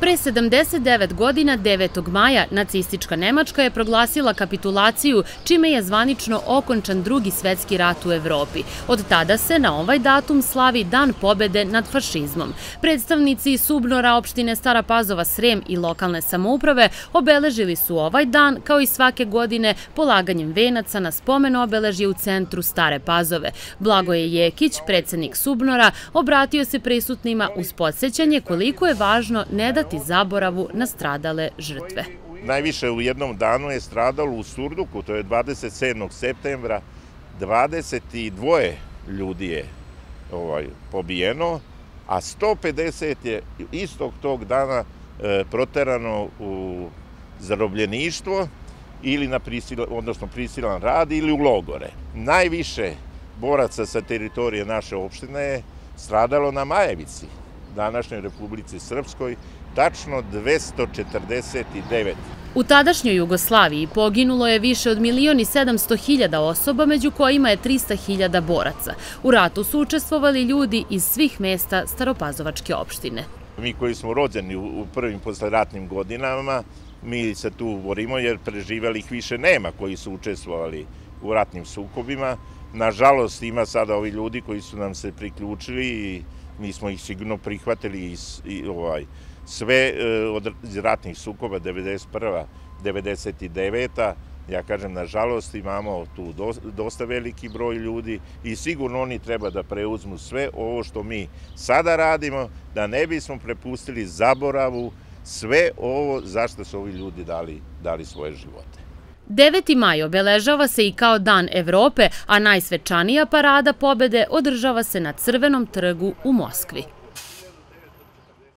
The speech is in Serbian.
Pre 79 godina, 9. maja, nacistička Nemačka je proglasila kapitulaciju, čime je zvanično okončan drugi svetski rat u Evropi. Od tada se na ovaj datum slavi Dan pobede nad fašizmom. Predstavnici Subnora, opštine Stara Pazova, Srem i lokalne samouprave obeležili su ovaj dan, kao i svake godine, polaganjem venaca na spomen obeležje u centru Stare Pazove. Blagoje Jekić, predsednik Subnora, obratio se prisutnima uz podsjećanje koliko je važno ne da dati zaboravu na stradale žrtve. Najviše u jednom danu je stradalo u Surduku, to je 27. septembra, 22 ljudi je ovaj, pobijeno, a 150 je istog tog dana e, proterano u zarobljeništvo ili na prisilan, odnosno prisilan rad ili u logore. Najviše boraca sa teritorije naše opštine je stradalo na Majevici, današnjoj Republici Srpskoj, tačno 249. U tadašnjoj Jugoslaviji poginulo je više od milioni 700 hiljada osoba, među kojima je 300 hiljada boraca. U ratu su učestvovali ljudi iz svih mesta Staropazovačke opštine. Mi koji smo rođeni u prvim posleratnim godinama, mi se tu borimo jer preživelih više nema koji su učestvovali u ratnim sukobima. Nažalost, ima sada ovi ljudi koji su nam se priključili i mi smo ih sigurno prihvatili i, ovaj, sve e, od ratnih sukoba 91. 99. Ja kažem, nažalost, imamo tu dosta veliki broj ljudi i sigurno oni treba da preuzmu sve ovo što mi sada radimo, da ne bismo prepustili zaboravu sve ovo zašto su ovi ljudi dali, dali svoje živote. 9. maj obeležava se i kao Dan Evrope, a najsvečanija parada pobede održava se na Crvenom trgu u Moskvi.